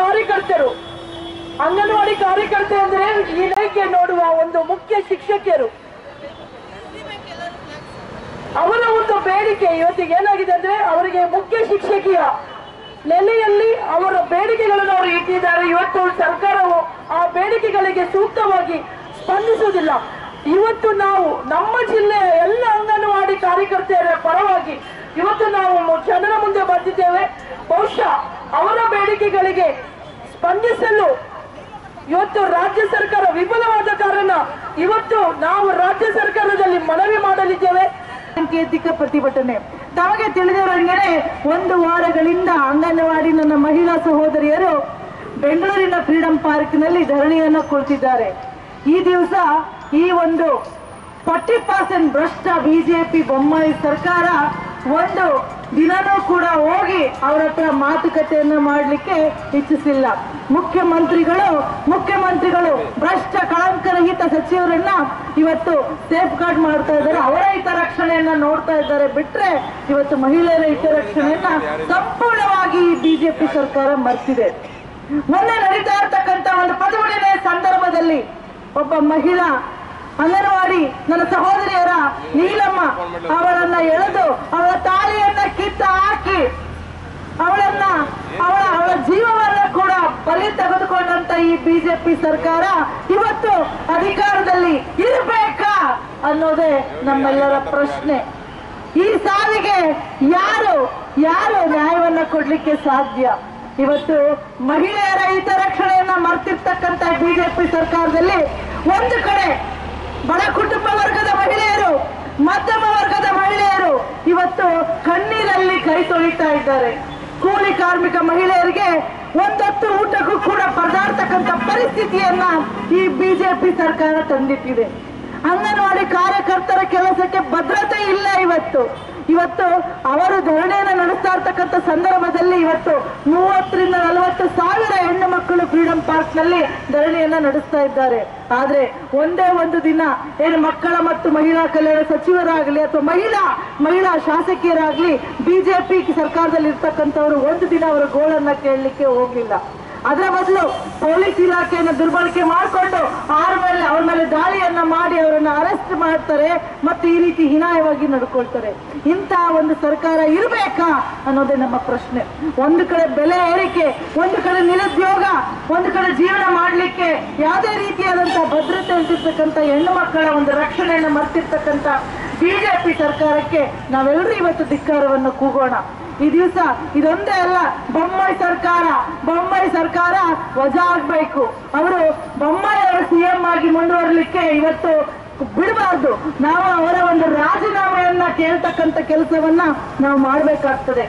ಕಾರ್ಯಕರ್ತರು. ಅಂಗನವಾಡಿ ಕಾರ್ಯಕರ್ತೆ ಅಂದ್ರೆ ಇಲಾಖೆ ನೋಡುವ ಒಂದು ಮುಖ್ಯ ಶಿಕ್ಷಕಿಯರು. ಅವರ ಒಂದು ಬೇಡಿಕೆ ಇವತ್ತಿಗೆ ಏನಾಗಿದೆ ಅಂದ್ರೆ ಅವರಿಗೆ ಮುಖ್ಯ ಶಿಕ್ಷಕಿಯ ನೆಲೆಯಲ್ಲಿ ಅವರ ಬೇಡಿಕೆಗಳನ್ನು ಅವರು ಇಟ್ಟಿದ್ದಾರೆ. ಇವತ್ತು ಸರ್ಕಾರವು ಆ ಬೇಡಿಕೆಗಳಿಗೆ ಸೂಕ್ತವಾಗಿ ಸ್ಪಂದಿಸುವುದಿಲ್ಲ. ಇವತ್ತು ನಾವು ನಮ್ಮ ಜಿಲ್ಲೆಯ ಎಲ್ಲ ಅಂಗನವಾಡಿ ಕಾರ್ಯಕರ್ತೆಯರ ಪರವಾಗಿ ಇವತ್ತು ನಾವು ಜನರ ಮುಂದೆ ಬಂದಿದ್ದೇವೆ ಬಹುಶಃ ಅವರ ಬೇಡಿಕೆಗಳಿಗೆ ಸ್ಪಂದಿಸಲು ಇವತ್ತು ರಾಜ್ಯ ಸರ್ಕಾರ ವಿಫಲವಾದ ಕಾರಣ ಇವತ್ತು ನಾವು ರಾಜ್ಯ ಸರ್ಕಾರದಲ್ಲಿ ಮನವಿ ಮಾಡಲಿದ್ದೇವೆ. ಸಾಂಕೇತಿಕ ಪ್ರತಿಭಟನೆ. ತಮಗೆ ತಿಳಿದಿರುವಂಗೆ ಒಂದು ವಾರಗಳಿಂದ ಅಂಗನವಾಡಿ ನನ್ನ ಮಹಿಳಾ ಸಹೋದರಿಯರು ಬೆಂಗಳೂರಿನ ಫ್ರೀಡಂ ಪಾರ್ಕ್ನಲ್ಲಿ ಧರಣಿಯನ್ನು ಕುಳಿತಿದ್ದಾರೆ ಈ ದಿವಸ ಈ ಒಂದು ಫಾರ್ಟಿ ಪರ್ಸೆಂಟ್ ಭ್ರಷ್ಟ ಬಿಜೆಪಿ ಬೊಮ್ಮಾಯಿ ಸರ್ಕಾರ ಒಂದು ದಿನನೂ ಕೂಡ ಹೋಗಿ ಅವರ ಹತ್ರ ಮಾತುಕತೆಯನ್ನ ಮಾಡಲಿಕ್ಕೆ ಇಚ್ಛಿಸಿಲ್ಲ. ಮುಖ್ಯಮಂತ್ರಿಗಳು ಮುಖ್ಯಮಂತ್ರಿಗಳು ಭ್ರಷ್ಟ ಕಳಂಕರಹಿತ ಸಚಿವರನ್ನ ಇವತ್ತು ಸೇಫ್ ಗಾರ್ಡ್ ಮಾಡ್ತಾ ಇದ್ದಾರೆ. ಅವರ ಹಿತರಕ್ಷಣೆಯನ್ನ ನೋಡ್ತಾ ಇದ್ದಾರೆ. ಬಿಟ್ರೆ ಇವತ್ತು ಮಹಿಳೆಯರ ಹಿತರಕ್ಷಣೆಯನ್ನ ಸಂಪೂರ್ಣವಾಗಿ ಬಿಜೆಪಿ ಸರ್ಕಾರ ಮರ್ತಿದೆ. ಮೊನ್ನೆ ನಡೀತಾ ಇರ್ತಕ್ಕಂತ ಒಂದು ಪ್ರತಿಭಟನೆ ಸಂದರ್ಭದಲ್ಲಿ ಒಬ್ಬ ಮಹಿಳಾ ಅಂಗನವಾಡಿ ನನ್ನ ಸಹೋದರಿಯರ ನೀಲಮ್ಮ ಅವಳನ್ನ ಎಳೆದು ಅವಳ ತಾಳಿಯನ್ನ ಕಿತ್ತ ಹಾಕಿ ಅವಳನ್ನ ಅವಳ ಅವಳ ಜೀವವನ್ನ ಕೂಡ ಬಲಿ ತೆಗೆದುಕೊಂಡಂತ ಈ ಬಿಜೆಪಿ ಸರ್ಕಾರ ಇವತ್ತು ಅಧಿಕಾರದಲ್ಲಿ ಇರಬೇಕಾ ಅನ್ನೋದೇ ನಮ್ಮೆಲ್ಲರ ಪ್ರಶ್ನೆ. ಈ ಸಾವಿಗೆ ಯಾರು ಯಾರು ನ್ಯಾಯವನ್ನ ಕೊಡ್ಲಿಕ್ಕೆ ಸಾಧ್ಯ? ಇವತ್ತು ಮಹಿಳೆಯರ ಹಿತರಕ್ಷಣೆಯನ್ನ ಮರ್ತಿರ್ತಕ್ಕಂತ ಬಿಜೆಪಿ ಸರ್ಕಾರದಲ್ಲಿ ಒಂದು ಕಡೆ ಬಡ ಕುಟುಂಬ ವರ್ಗದ ಮಹಿಳೆಯರು, ಮಧ್ಯಮ ವರ್ಗದ ಮಹಿಳೆಯರು ಇವತ್ತು ಕಣ್ಣೀರಲ್ಲಿ ಕೈ ತೊಳಿತಾ ಇದ್ದಾರೆ. ಕೂಲಿ ಕಾರ್ಮಿಕ ಮಹಿಳೆಯರಿಗೆ ಒಂದೊತ್ತು ಊಟಕ್ಕೂ ಕೂಡ ಪರದಾಡ್ತಕ್ಕಂಥ ಪರಿಸ್ಥಿತಿಯನ್ನ ಈ ಬಿಜೆಪಿ ಸರ್ಕಾರ ತಂದಿಟ್ಟಿದೆ. ಅಂಗನವಾಡಿ ಕಾರ್ಯಕರ್ತರ ಕೆಲಸಕ್ಕೆ ಭದ್ರತೆ ಇಲ್ಲ ಇವತ್ತು. ಇವತ್ತು ಅವರು ಧರಣಿಯನ್ನು ನಡೆಸ್ತಾ ಇರ್ತಕ್ಕಂಥ ಸಂದರ್ಭದಲ್ಲಿ ಇವತ್ತು ಮೂವತ್ತರಿಂದ ನಲವತ್ತು ಸಾವಿರ ಹೆಣ್ಣು ಮಕ್ಕಳು ಫ್ರೀಡಂ ಪಾರ್ಕ್ನಲ್ಲಿ ಧರಣಿಯನ್ನ ನಡೆಸ್ತಾ ಇದ್ದಾರೆ. ಆದ್ರೆ ಒಂದೇ ಒಂದು ದಿನ ಏನು ಮಕ್ಕಳ ಮತ್ತು ಮಹಿಳಾ ಕಲ್ಯಾಣ ಸಚಿವರಾಗಲಿ ಅಥವಾ ಮಹಿಳಾ ಮಹಿಳಾ ಶಾಸಕಿಯರಾಗ್ಲಿ ಬಿಜೆಪಿ ಸರ್ಕಾರದಲ್ಲಿ ಇರ್ತಕ್ಕಂಥವ್ರು ಒಂದು ದಿನ ಅವರ ಗೋಳನ್ನ ಕೇಳಲಿಕ್ಕೆ ಹೋಗಿಲ್ಲ. ಅದರ ಬದಲು ಪೊಲೀಸ್ ಇಲಾಖೆಯನ್ನು ದುರ್ಬಳಕೆ ಮಾಡಿಕೊಂಡು ಅವ್ರ ಮೇಲೆ ಅವ್ರ ಮೇಲೆ ದಾಳಿಯನ್ನ ಮಾಡಿ ಅವರನ್ನು ಅರೆಸ್ಟ್ ಮಾಡ್ತಾರೆ ಮತ್ತು ಈ ರೀತಿ ಹೀನಾಯವಾಗಿ ನಡ್ಕೊಳ್ತಾರೆ. ಇಂತಹ ಒಂದು ಸರ್ಕಾರ ಇರಬೇಕಾ ಅನ್ನೋದೇ ನಮ್ಮ ಪ್ರಶ್ನೆ. ಒಂದು ಕಡೆ ಬೆಲೆ ಏರಿಕೆ, ಒಂದು ಕಡೆ ನಿರುದ್ಯೋಗ, ಒಂದು ಕಡೆ ಜೀವನ ಮಾಡಲಿಕ್ಕೆ ಯಾವುದೇ ರೀತಿಯಾದಂತಹ ಭದ್ರತೆ ಅಂತಿರ್ತಕ್ಕಂಥ ಹೆಣ್ಣು ಮಕ್ಕಳ ಒಂದು ರಕ್ಷಣೆಯನ್ನು ಮರ್ತಿರ್ತಕ್ಕಂಥ ಬಿಜೆಪಿ ಸರ್ಕಾರಕ್ಕೆ ನಾವೆಲ್ಲರೂ ಇವತ್ತು ಧಿಕ್ಕಾರವನ್ನು ಕೂಗೋಣ. ಈ ದಿವಸ ಇದೊಂದೇ ಅಲ್ಲ, ಬೊಮ್ಮಾಯಿ ಸರ್ಕಾರ. ಬೊಮ್ಮಾಯಿ ಸರ್ಕಾರ ವಜಾ ಆಗ್ಬೇಕು. ಅವರು ಬೊಮ್ಮಾಯಿ ಅವರ ಸಿಎಂ ಆಗಿ ಮುಂದುವರಲಿಕ್ಕೆ ಇವತ್ತು ಬಿಡಬಾರ್ದು. ನಾವು ಅವರ ಒಂದು ರಾಜೀನಾಮೆಯನ್ನ ಕೇಳ್ತಕ್ಕಂಥ ಕೆಲಸವನ್ನ ನಾವು ಮಾಡ್ಬೇಕಾಗ್ತದೆ.